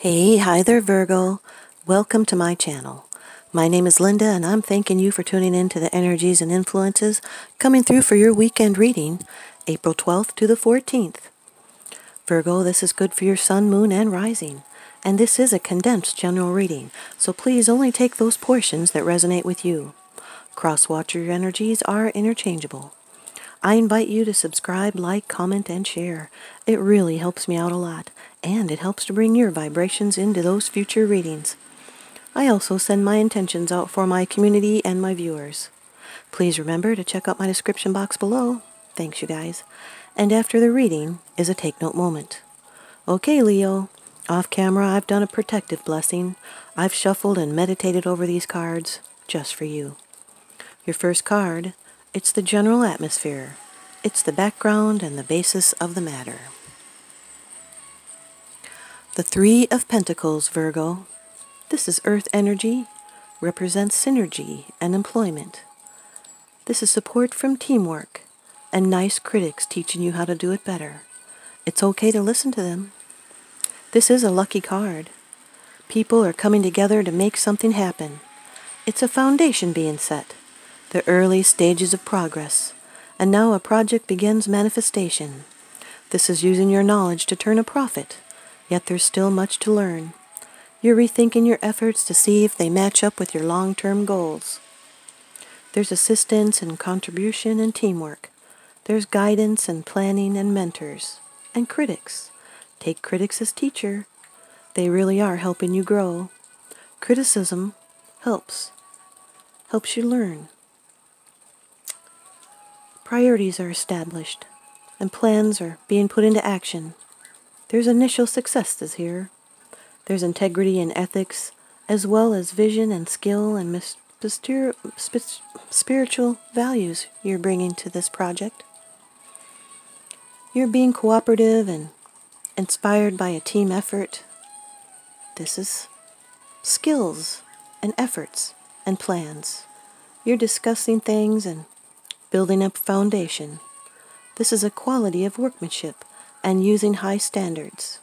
Hey, hi there, Virgo. Welcome to my channel. My name is Linda, and I'm thanking you for tuning in to the energies and influences coming through for your weekend reading, April 12th to the 14th. Virgo, this is good for your sun, moon, and rising. And this is a condensed general reading, so please only take those portions that resonate with you. Cross-watcher energies are interchangeable. I invite you to subscribe, like, comment, and share. It really helps me out a lot, and it helps to bring your vibrations into those future readings. I also send my intentions out for my community and my viewers. Please remember to check out my description box below. Thanks, you guys. And after the reading is a take note moment. Okay, Leo. Off camera, I've done a protective blessing. I've shuffled and meditated over these cards just for you. Your first card it's the general atmosphere. It's the background and the basis of the matter. The Three of Pentacles, Virgo. This is earth energy, represents synergy and employment. This is support from teamwork and nice critics teaching you how to do it better. It's okay to listen to them. This is a lucky card. People are coming together to make something happen. It's a foundation being set the early stages of progress, and now a project begins manifestation. This is using your knowledge to turn a profit, yet there's still much to learn. You're rethinking your efforts to see if they match up with your long-term goals. There's assistance and contribution and teamwork. There's guidance and planning and mentors. And critics. Take critics as teacher. They really are helping you grow. Criticism helps. Helps you learn. Priorities are established, and plans are being put into action. There's initial successes here. There's integrity and ethics, as well as vision and skill and spiritual values you're bringing to this project. You're being cooperative and inspired by a team effort. This is skills and efforts and plans. You're discussing things and building up foundation. This is a quality of workmanship and using high standards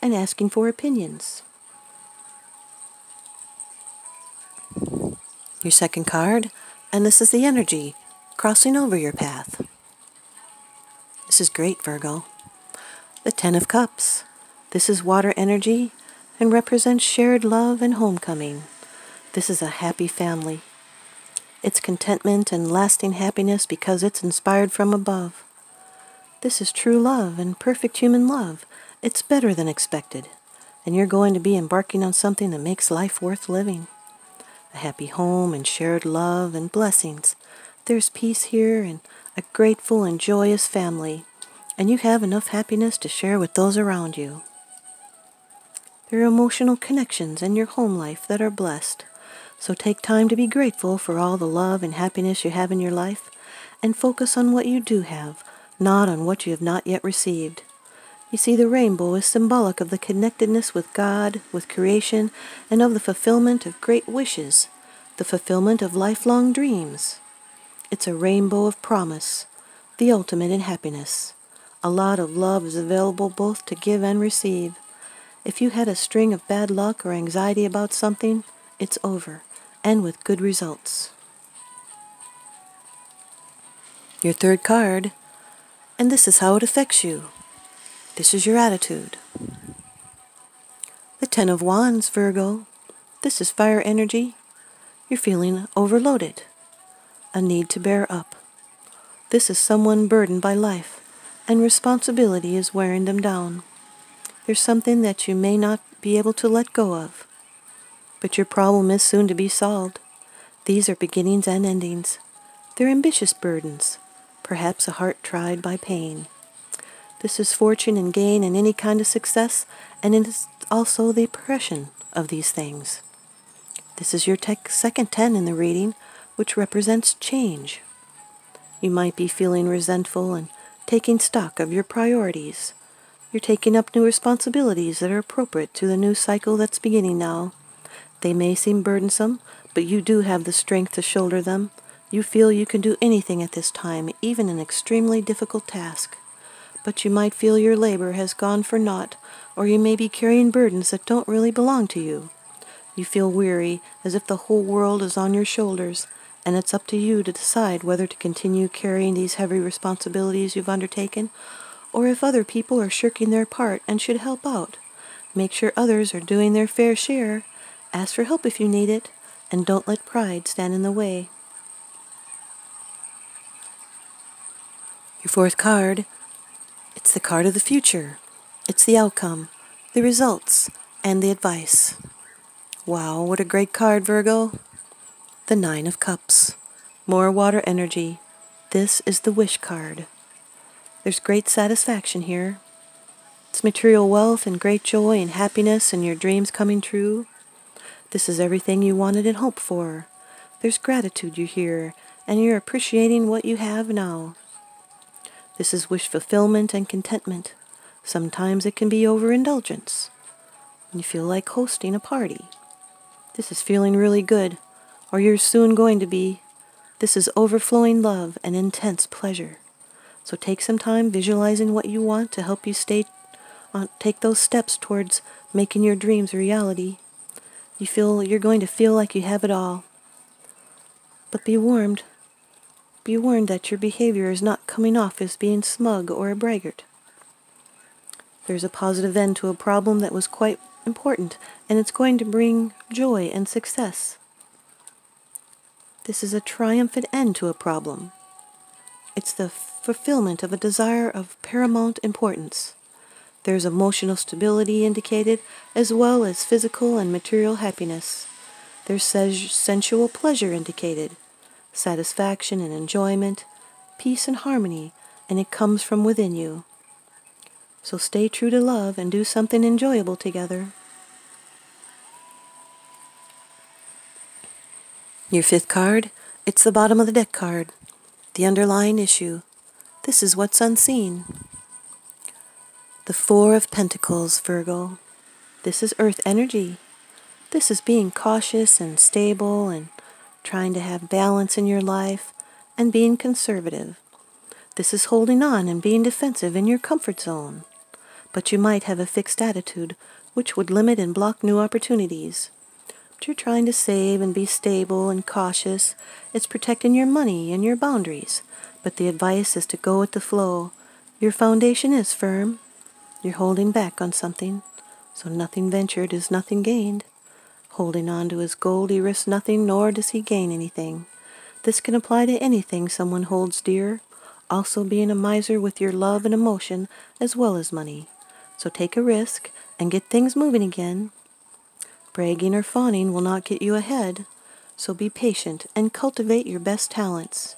and asking for opinions. Your second card, and this is the energy crossing over your path. This is great, Virgo. The Ten of Cups. This is water energy and represents shared love and homecoming. This is a happy family its contentment and lasting happiness because it's inspired from above. This is true love and perfect human love. It's better than expected, and you're going to be embarking on something that makes life worth living. A happy home and shared love and blessings. There's peace here and a grateful and joyous family, and you have enough happiness to share with those around you. There are emotional connections in your home life that are blessed. So take time to be grateful for all the love and happiness you have in your life and focus on what you do have, not on what you have not yet received. You see, the rainbow is symbolic of the connectedness with God, with creation, and of the fulfillment of great wishes, the fulfillment of lifelong dreams. It's a rainbow of promise, the ultimate in happiness. A lot of love is available both to give and receive. If you had a string of bad luck or anxiety about something, it's over and with good results. Your third card, and this is how it affects you. This is your attitude. The Ten of Wands, Virgo. This is fire energy. You're feeling overloaded, a need to bear up. This is someone burdened by life, and responsibility is wearing them down. There's something that you may not be able to let go of. But your problem is soon to be solved. These are beginnings and endings. They're ambitious burdens, perhaps a heart tried by pain. This is fortune and gain and any kind of success, and it is also the oppression of these things. This is your second 10 in the reading, which represents change. You might be feeling resentful and taking stock of your priorities. You're taking up new responsibilities that are appropriate to the new cycle that's beginning now. They may seem burdensome, but you do have the strength to shoulder them. You feel you can do anything at this time, even an extremely difficult task. but you might feel your labor has gone for naught, or you may be carrying burdens that don't really belong to you. You feel weary, as if the whole world is on your shoulders, and it's up to you to decide whether to continue carrying these heavy responsibilities you've undertaken, or if other people are shirking their part and should help out. Make sure others are doing their fair share. Ask for help if you need it, and don't let pride stand in the way. Your fourth card, it's the card of the future. It's the outcome, the results, and the advice. Wow, what a great card, Virgo. The Nine of Cups. More water energy. This is the wish card. There's great satisfaction here. It's material wealth and great joy and happiness and your dreams coming true. This is everything you wanted and hoped for. There's gratitude you hear, and you're appreciating what you have now. This is wish fulfillment and contentment. Sometimes it can be overindulgence. You feel like hosting a party. This is feeling really good, or you're soon going to be. This is overflowing love and intense pleasure. So take some time visualizing what you want to help you stay on, take those steps towards making your dreams a reality. You feel you're going to feel like you have it all. But be warned. Be warned that your behavior is not coming off as being smug or a braggart. There's a positive end to a problem that was quite important, and it's going to bring joy and success. This is a triumphant end to a problem. It's the fulfillment of a desire of paramount importance. There's emotional stability indicated, as well as physical and material happiness. There's sensual pleasure indicated, satisfaction and enjoyment, peace and harmony, and it comes from within you. So stay true to love and do something enjoyable together. Your fifth card, it's the bottom of the deck card, the underlying issue. This is what's unseen. The Four of Pentacles, Virgo. This is earth energy. This is being cautious and stable and trying to have balance in your life and being conservative. This is holding on and being defensive in your comfort zone. But you might have a fixed attitude which would limit and block new opportunities But you're trying to save and be stable and cautious. It's protecting your money and your boundaries. But the advice is to go with the flow. Your foundation is firm. You're holding back on something. So nothing ventured is nothing gained. Holding on to his gold, he risks nothing, nor does he gain anything. This can apply to anything someone holds dear, also being a miser with your love and emotion as well as money. So take a risk and get things moving again. Bragging or fawning will not get you ahead, so be patient and cultivate your best talents.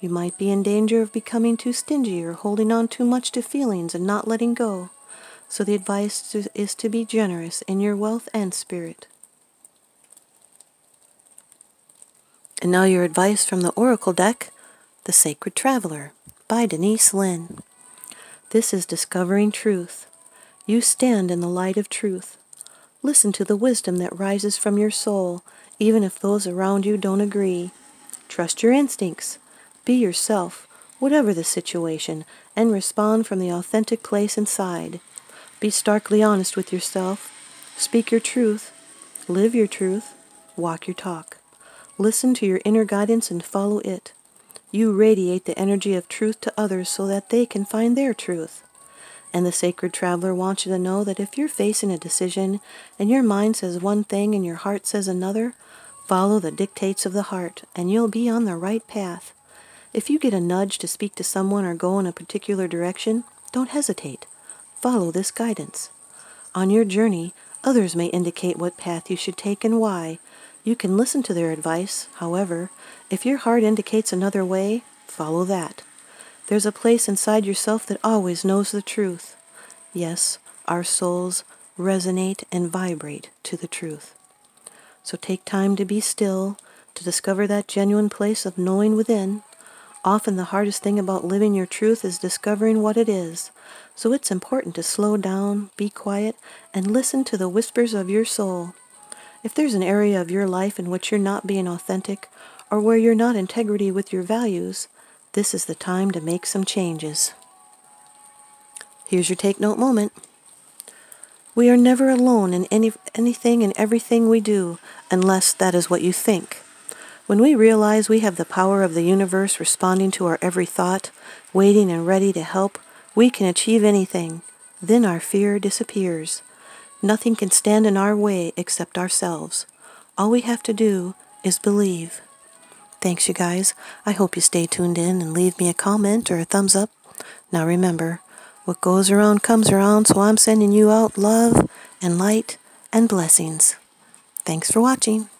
You might be in danger of becoming too stingy or holding on too much to feelings and not letting go, so the advice is to be generous in your wealth and spirit. And now your advice from the Oracle deck, The Sacred Traveler, by Denise Linn. This is discovering truth. You stand in the light of truth. Listen to the wisdom that rises from your soul, even if those around you don't agree. Trust your instincts. Be yourself, whatever the situation, and respond from the authentic place inside. Be starkly honest with yourself. Speak your truth. Live your truth. Walk your talk. Listen to your inner guidance and follow it. You radiate the energy of truth to others so that they can find their truth. And the sacred traveler wants you to know that if you're facing a decision and your mind says one thing and your heart says another, follow the dictates of the heart and you'll be on the right path. If you get a nudge to speak to someone or go in a particular direction, don't hesitate. Follow this guidance. On your journey, others may indicate what path you should take and why. You can listen to their advice, however, if your heart indicates another way, follow that. There's a place inside yourself that always knows the truth. Yes, our souls resonate and vibrate to the truth. So take time to be still, to discover that genuine place of knowing within. Often the hardest thing about living your truth is discovering what it is. So it's important to slow down, be quiet, and listen to the whispers of your soul. If there's an area of your life in which you're not being authentic, or where you're not integrity with your values, this is the time to make some changes. Here's your take note moment. We are never alone in any, anything and everything we do unless that is what you think. When we realize we have the power of the universe responding to our every thought, waiting and ready to help, we can achieve anything. Then our fear disappears. Nothing can stand in our way except ourselves. All we have to do is believe. Thanks, you guys. I hope you stay tuned in and leave me a comment or a thumbs up. Now remember, what goes around comes around, so I'm sending you out love and light and blessings. Thanks for watching.